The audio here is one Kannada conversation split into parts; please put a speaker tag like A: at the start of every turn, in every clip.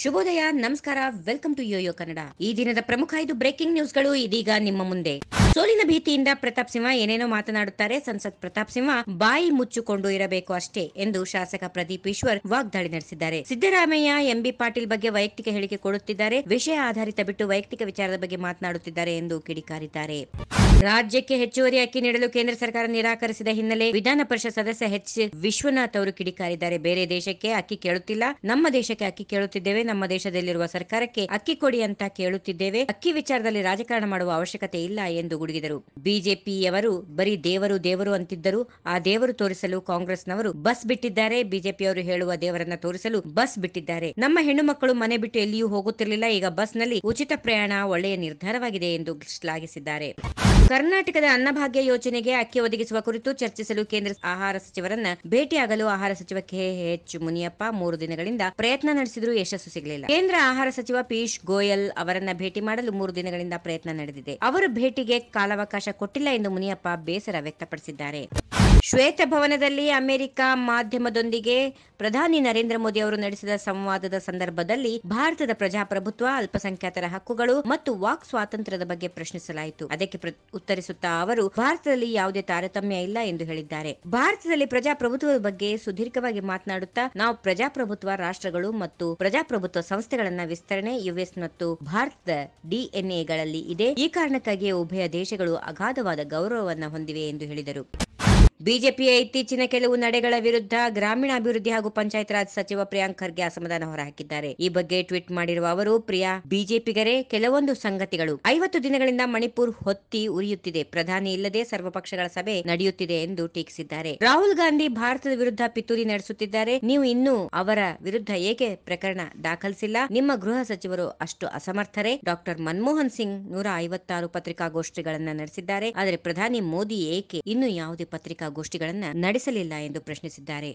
A: ಶುಭೋದಯ, ನಮಸ್ಕಾರ, ವೆಲ್ಕಮ್ ಟು ಯೋಯೋ ಕನ್ನಡ. ಈ ದಿನದ ಪ್ರಮುಖ ಐದು ಬ್ರೇಕಿಂಗ್ ನ್ಯೂಸ್ಗಳು ಇದೀಗ ನಿಮ್ಮ ಮುಂದೆ. ಸೋಲಿನ ಭೀತಿಯಿಂದ ಪ್ರತಾಪ್ ಸಿಂಹ ಏನೇನೋ ಮಾತನಾಡುತ್ತಾರೆ. ಸಂಸತ್ ಪ್ರತಾಪ್ ಸಿಂಹ, ಬಾಯಿ ಮುಚ್ಚಿಕೊಂಡು ಇರಬೇಕು ಅಷ್ಟೇ ಎಂದು ಶಾಸಕ ಪ್ರದೀಪ್ ಈಶ್ವರ್ ವಾಗ್ದಾಳಿ ನಡೆಸಿದ್ದಾರೆ. ಸಿದ್ದರಾಮಯ್ಯ ಎಂಬಿ ಪಾಟೀಲ್ ಬಗ್ಗೆ ವೈಯಕ್ತಿಕ ಹೇಳಿಕೆ ಕೊಡುತ್ತಿದ್ದಾರೆ. ವಿಷಯ ಆಧಾರಿತ ಬಿಟ್ಟು ವೈಯಕ್ತಿಕ ವಿಚಾರದ ಬಗ್ಗೆ ಮಾತನಾಡುತ್ತಿದ್ದಾರೆ ಎಂದು ಕಿಡಿಕಾರಿದ್ದಾರೆ. ರಾಜ್ಯಕ್ಕೆ ಹೆಚ್ಚುವರಿ ಅಕ್ಕಿ ನೀಡಲು ಕೇಂದ್ರ ಸರ್ಕಾರ ನಿರಾಕರಿಸಿದ ಹಿನ್ನೆಲೆ ವಿಧಾನ ಪರಿಷತ್ ಸದಸ್ಯ ಎಚ್. ವಿಶ್ವನಾಥ್ ಅವರು ಕಿಡಿಕಾರಿದ್ದಾರೆ. ಬೇರೆ ದೇಶಕ್ಕೆ ಅಕ್ಕಿ ಕೇಳುತ್ತಿಲ್ಲ. ನಮ್ಮ ದೇಶಕ್ಕೆ ಅಕ್ಕಿ ಕೇಳುತ್ತಿದ್ದೇವೆ. ನಮ್ಮ ದೇಶದಲ್ಲಿರುವ ಸರ್ಕಾರಕ್ಕೆ ಅಕ್ಕಿ ಕೊಡಿ ಅಂತ ಕೇಳುತ್ತಿದ್ದೇವೆ. ಅಕ್ಕಿ ವಿಚಾರದಲ್ಲಿ ರಾಜಕಾರಣ ಮಾಡುವ ಅವಶ್ಯಕತೆ ಇಲ್ಲ ಎಂದು ಗುಡುಗಿದರು ಬಿಜೆಪಿಯವರು ಬರೀ ದೇವರು ದೇವರು ಅಂತಿದ್ದರು. ಆ ದೇವರು ತೋರಿಸಲು ಕಾಂಗ್ರೆಸ್ನವರು ಬಸ್ ಬಿಟ್ಟಿದ್ದಾರೆ. ಬಿಜೆಪಿಯವರು ಹೇಳುವ ದೇವರನ್ನ ತೋರಿಸಲು ಬಸ್ ಬಿಟ್ಟಿದ್ದಾರೆ. ನಮ್ಮ ಹೆಣ್ಣು ಮಕ್ಕಳು ಮನೆ ಬಿಟ್ಟು ಎಲ್ಲಿಯೂ ಹೋಗುತ್ತಿರಲಿಲ್ಲ. ಈಗ ಬಸ್ನಲ್ಲಿ ಉಚಿತ ಪ್ರಯಾಣ ಒಳ್ಳೆಯ ನಿರ್ಧಾರವಾಗಿದೆ ಎಂದು ಶ್ಲಾಘಿಸಿದ್ದಾರೆ. ಕರ್ನಾಟಕದ ಅನ್ನಭಾಗ್ಯ ಯೋಜನೆಗೆ ಅಕ್ಕಿ ಒದಗಿಸುವ ಕುರಿತು ಚರ್ಚಿಸಲು ಕೇಂದ್ರ ಆಹಾರ ಸಚಿವರನ್ನ ಭೇಟಿಯಾಗಲು ಆಹಾರ ಸಚಿವ ಕೆ. ಎಚ್. ಮುನಿಯಪ್ಪ ಮೂರು ದಿನಗಳಿಂದ ಪ್ರಯತ್ನ ನಡೆಸಿದರೂ ಯಶಸ್ಸು ಸಿಗಲಿಲ್ಲ. ಕೇಂದ್ರ ಆಹಾರ ಸಚಿವ ಪಿಯೂಷ್ ಗೋಯಲ್ ಅವರನ್ನ ಭೇಟಿ ಮಾಡಲು ಮೂರು ದಿನಗಳಿಂದ ಪ್ರಯತ್ನ ನಡೆದಿದೆ. ಅವರು ಭೇಟಿಗೆ ಕಾಲಾವಕಾಶ ಕೊಟ್ಟಿಲ್ಲ ಎಂದು ಮುನಿಯಪ್ಪ ಬೇಸರ ವ್ಯಕ್ತಪಡಿಸಿದ್ದಾರೆ. ಶ್ವೇತಭವನದಲ್ಲಿ ಅಮೆರಿಕ ಮಾಧ್ಯಮದೊಂದಿಗೆ ಪ್ರಧಾನಿ ನರೇಂದ್ರ ಮೋದಿ ಅವರು ನಡೆಸಿದ ಸಂವಾದದ ಸಂದರ್ಭದಲ್ಲಿ ಭಾರತದ ಪ್ರಜಾಪ್ರಭುತ್ವ, ಅಲ್ಪಸಂಖ್ಯಾತರ ಹಕ್ಕುಗಳು ಮತ್ತು ವಾಕ್ ಸ್ವಾತಂತ್ರ್ಯದ ಬಗ್ಗೆ ಪ್ರಶ್ನಿಸಲಾಯಿತು. ಅದಕ್ಕೆ ಉತ್ತರಿಸುತ್ತಾ ಅವರು, ಭಾರತದಲ್ಲಿ ಯಾವುದೇ ತಾರತಮ್ಯ ಇಲ್ಲ ಎಂದು ಹೇಳಿದ್ದಾರೆ. ಭಾರತದಲ್ಲಿ ಪ್ರಜಾಪ್ರಭುತ್ವದ ಬಗ್ಗೆ ಸುದೀರ್ಘವಾಗಿ ಮಾತನಾಡುತ್ತಾ ನಾವು ಪ್ರಜಾಪ್ರಭುತ್ವ ರಾಷ್ಟ್ರಗಳು ಮತ್ತು ಪ್ರಜಾಪ್ರಭುತ್ವ ಸಂಸ್ಥೆಗಳನ್ನ ವಿಸ್ತರಣೆ, ಯುಎಸ್ ಮತ್ತು ಭಾರತದ ಡಿಎನ್ಎಗಳಲ್ಲಿ ಇದೆ. ಈ ಕಾರಣಕ್ಕಾಗಿ ಉಭಯ ದೇಶಗಳು ಅಗಾಧವಾದ ಗೌರವವನ್ನು ಹೊಂದಿವೆ ಎಂದು ಹೇಳಿದರು. ಬಿಜೆಪಿಯ ಇತ್ತೀಚಿನ ಕೆಲವು ನಡೆಗಳ ವಿರುದ್ಧ ಗ್ರಾಮೀಣಾಭಿವೃದ್ಧಿ ಹಾಗೂ ಪಂಚಾಯತ್ ರಾಜ್ ಸಚಿವ ಪ್ರಿಯಾಂಕ್ ಖರ್ಗೆ ಅಸಮಾಧಾನ ಹೊರಹಾಕಿದ್ದಾರೆ. ಈ ಬಗ್ಗೆ ಟ್ವೀಟ್ ಮಾಡಿರುವ ಅವರು, ಪ್ರಿಯಾ, ಬಿಜೆಪಿಗರೇ ಕೆಲವೊಂದು ಸಂಗತಿಗಳು. ಐವತ್ತು ದಿನಗಳಿಂದ ಮಣಿಪುರ್ ಹೊತ್ತಿ ಉರಿಯುತ್ತಿದೆ. ಪ್ರಧಾನಿ ಇಲ್ಲದೆ ಸರ್ವಪಕ್ಷಗಳ ಸಭೆ ನಡೆಯುತ್ತಿದೆ ಎಂದು ಟೀಕಿಸಿದ್ದಾರೆ. ರಾಹುಲ್ ಗಾಂಧಿ ಭಾರತದ ವಿರುದ್ಧ ಪಿತೂರಿ ನಡೆಸುತ್ತಿದ್ದಾರೆ. ನೀವು ಇನ್ನೂ ಅವರ ವಿರುದ್ಧ ಏಕೆ ಪ್ರಕರಣ ದಾಖಲಿಸಿಲ್ಲ? ನಿಮ್ಮ ಗೃಹ ಸಚಿವರು ಅಷ್ಟು ಅಸಮರ್ಥರೇ? ಡಾಕ್ಟರ್ ಮನಮೋಹನ್ ಸಿಂಗ್ ನೂರ ಐವತ್ತಾರು ಪತ್ರಿಕಾಗೋಷ್ಠಿಗಳನ್ನ ನಡೆಸಿದ್ದಾರೆ. ಆದರೆ ಪ್ರಧಾನಿ ಮೋದಿ ಏಕೆ? ಇನ್ನೂ ಯಾವುದೇ ಪತ್ರಿಕಾಗೋಷ್ಠಿಗಳನ್ನ ನಡೆಸಲಿಲ್ಲ ಎಂದು ಪ್ರಶ್ನಿಸಿದ್ದಾರೆ.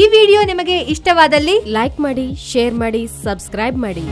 B: ಈ ವಿಡಿಯೋ ನಿಮಗೆ ಇಷ್ಟವಾದಲ್ಲಿ ಲೈಕ್ ಮಾಡಿ ಶೇರ್ ಮಾಡಿ ಸಬ್ಸ್ಕ್ರೈಬ್ ಮಾಡಿ.